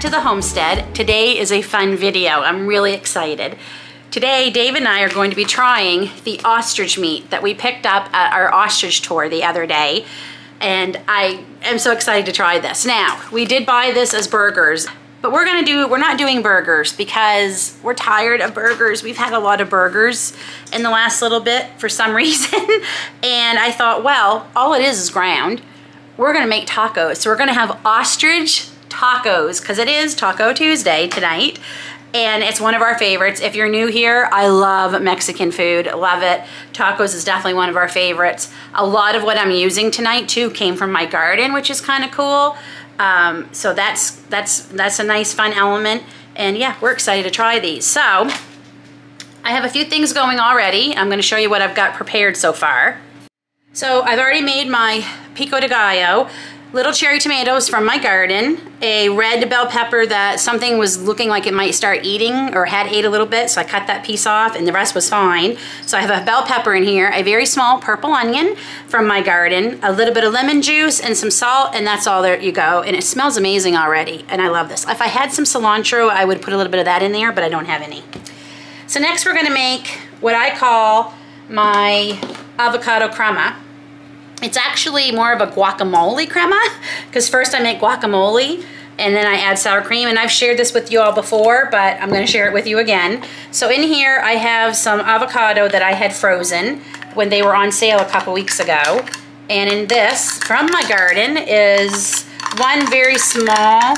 to the homestead. Today is a fun video. I'm really excited. Today, Dave and I are going to be trying the ostrich meat that we picked up at our ostrich tour the other day. And I am so excited to try this. Now, we did buy this as burgers, but we're gonna do, we're not doing burgers because we're tired of burgers. We've had a lot of burgers in the last little bit for some reason. and I thought, well, all it is is ground. We're gonna make tacos. So we're gonna have ostrich tacos because it is Taco Tuesday tonight and it's one of our favorites. If you're new here, I love Mexican food, love it. Tacos is definitely one of our favorites. A lot of what I'm using tonight too came from my garden, which is kind of cool. Um, so that's, that's, that's a nice fun element. And yeah, we're excited to try these. So I have a few things going already. I'm gonna show you what I've got prepared so far. So I've already made my pico de gallo little cherry tomatoes from my garden, a red bell pepper that something was looking like it might start eating or had ate a little bit, so I cut that piece off and the rest was fine. So I have a bell pepper in here, a very small purple onion from my garden, a little bit of lemon juice and some salt, and that's all there you go. And it smells amazing already, and I love this. If I had some cilantro, I would put a little bit of that in there, but I don't have any. So next we're gonna make what I call my avocado crema. It's actually more of a guacamole crema because first I make guacamole and then I add sour cream and I've shared this with you all before but I'm going to share it with you again. So in here I have some avocado that I had frozen when they were on sale a couple weeks ago and in this from my garden is one very small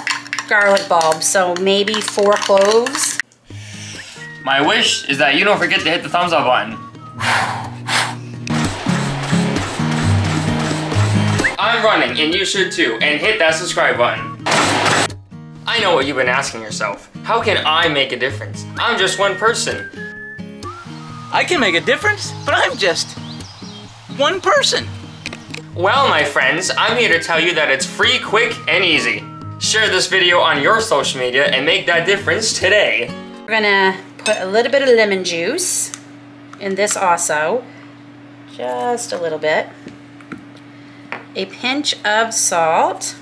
garlic bulb so maybe four cloves. My wish is that you don't forget to hit the thumbs up button. I'm running, and you should too, and hit that subscribe button. I know what you've been asking yourself. How can I make a difference? I'm just one person. I can make a difference, but I'm just one person. Well, my friends, I'm here to tell you that it's free, quick, and easy. Share this video on your social media and make that difference today. We're gonna put a little bit of lemon juice in this also. Just a little bit a pinch of salt.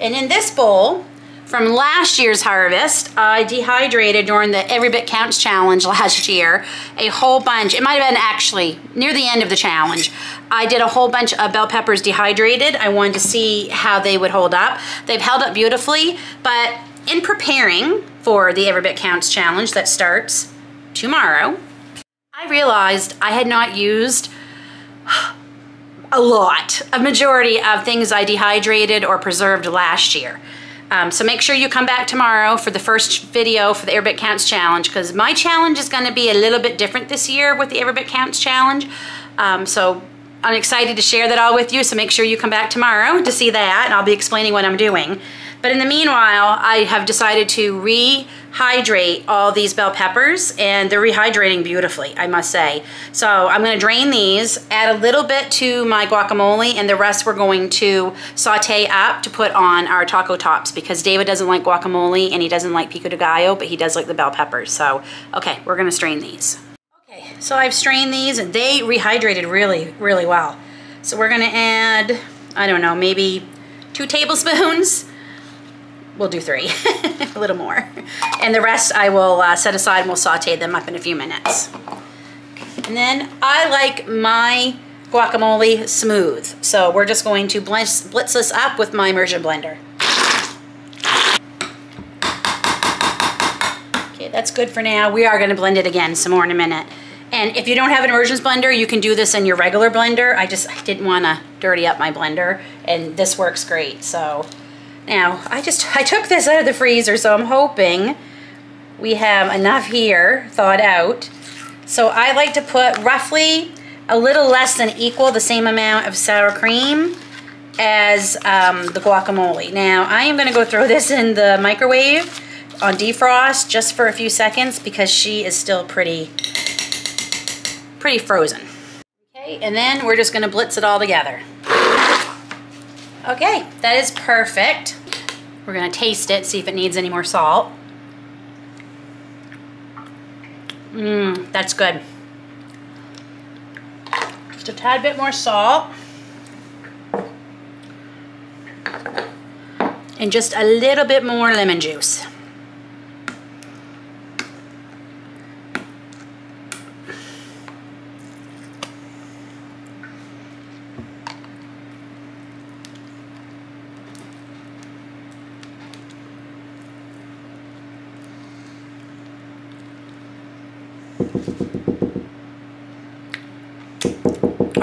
And in this bowl, from last year's harvest, I dehydrated during the Every Bit Counts challenge last year a whole bunch. It might have been actually near the end of the challenge. I did a whole bunch of bell peppers dehydrated. I wanted to see how they would hold up. They've held up beautifully, but in preparing for the Every Bit Counts challenge that starts tomorrow, I realized I had not used a lot, a majority of things I dehydrated or preserved last year. Um, so make sure you come back tomorrow for the first video for the Every Bit Counts Challenge because my challenge is going to be a little bit different this year with the Every Bit Counts Challenge. Um, so I'm excited to share that all with you, so make sure you come back tomorrow to see that, and I'll be explaining what I'm doing. But in the meanwhile, I have decided to rehydrate all these bell peppers and they're rehydrating beautifully, I must say. So I'm gonna drain these, add a little bit to my guacamole and the rest we're going to saute up to put on our taco tops because David doesn't like guacamole and he doesn't like pico de gallo, but he does like the bell peppers. So, okay, we're gonna strain these. Okay, so I've strained these and they rehydrated really, really well. So we're gonna add, I don't know, maybe two tablespoons we'll do three, a little more. And the rest I will uh, set aside and we'll saute them up in a few minutes. And then I like my guacamole smooth. So we're just going to blitz, blitz this up with my immersion blender. Okay, that's good for now. We are gonna blend it again some more in a minute. And if you don't have an immersion blender, you can do this in your regular blender. I just I didn't wanna dirty up my blender and this works great, so now, I just, I took this out of the freezer, so I'm hoping we have enough here thawed out. So I like to put roughly a little less than equal the same amount of sour cream as um, the guacamole. Now, I am gonna go throw this in the microwave on defrost just for a few seconds because she is still pretty, pretty frozen. Okay, and then we're just gonna blitz it all together. Okay, that is perfect. We're gonna taste it, see if it needs any more salt. Mmm, that's good. Just a tad bit more salt. and just a little bit more lemon juice.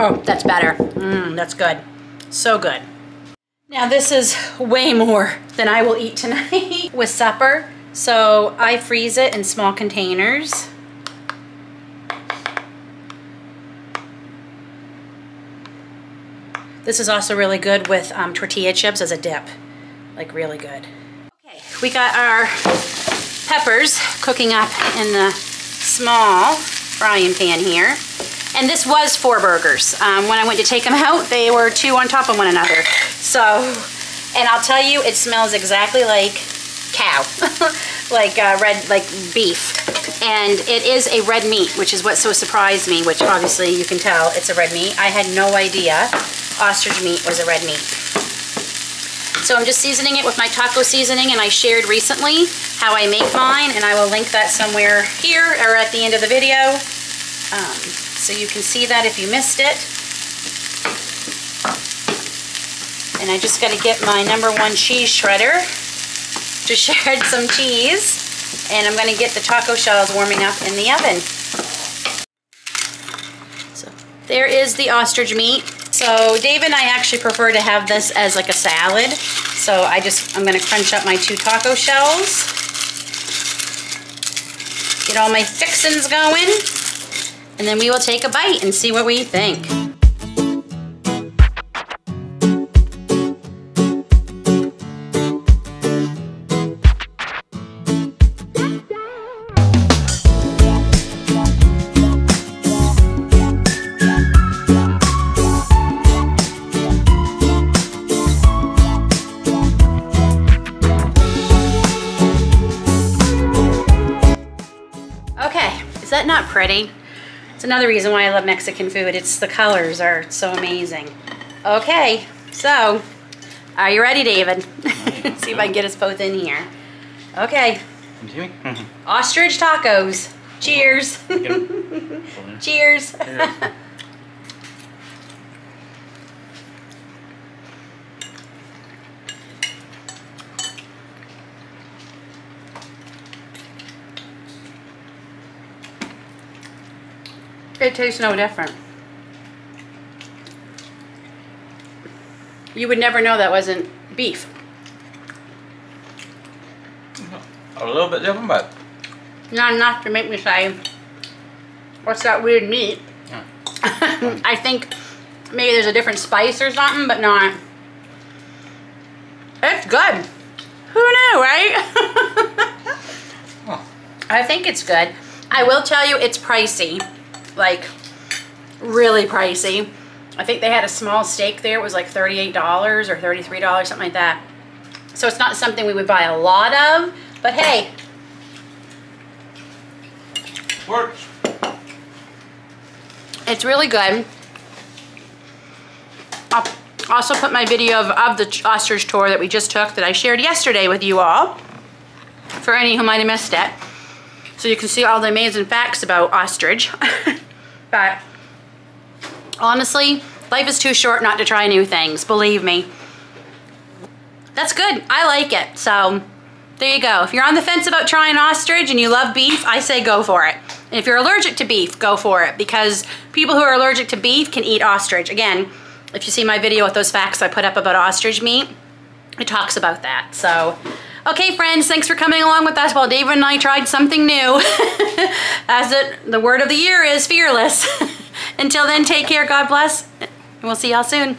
Oh, that's better. Mmm, that's good. So good. Now this is way more than I will eat tonight with supper. So I freeze it in small containers. This is also really good with um, tortilla chips as a dip. Like really good. Okay, we got our peppers cooking up in the small frying pan here. And this was four burgers. Um, when I went to take them out, they were two on top of one another. So, and I'll tell you, it smells exactly like cow, like uh, red, like beef. And it is a red meat, which is what so surprised me, which obviously you can tell it's a red meat. I had no idea ostrich meat was a red meat. So I'm just seasoning it with my taco seasoning and I shared recently how I make mine and I will link that somewhere here or at the end of the video. Um, so you can see that if you missed it. And I just got to get my number one cheese shredder to shred some cheese. And I'm going to get the taco shells warming up in the oven. So there is the ostrich meat. So Dave and I actually prefer to have this as like a salad. So I just, I'm gonna crunch up my two taco shells. Get all my fixins going. And then we will take a bite and see what we think. Okay, is that not pretty? It's another reason why I love Mexican food. It's the colors are so amazing. Okay, so are you ready, David? See if I can get us both in here. Okay, Can you see ostrich tacos. Cheers. Cheers. It tastes no different. You would never know that wasn't beef. A little bit different, but Not enough to make me say, what's that weird meat? Yeah. I think maybe there's a different spice or something, but not. It's good. Who knew, right? I think it's good. I will tell you it's pricey. Like, really pricey. I think they had a small steak there. It was like $38 or $33, something like that. So it's not something we would buy a lot of, but hey, works. it's really good. I'll also put my video of, of the ostrich tour that we just took that I shared yesterday with you all, for any who might have missed it. So you can see all the amazing facts about ostrich. but honestly, life is too short not to try new things, believe me. That's good, I like it. So there you go. If you're on the fence about trying ostrich and you love beef, I say go for it. And if you're allergic to beef, go for it because people who are allergic to beef can eat ostrich. Again, if you see my video with those facts I put up about ostrich meat, it talks about that. So, okay friends, thanks for coming along with us while David and I tried something new. As it, the word of the year is fearless. Until then, take care, God bless, and we'll see y'all soon.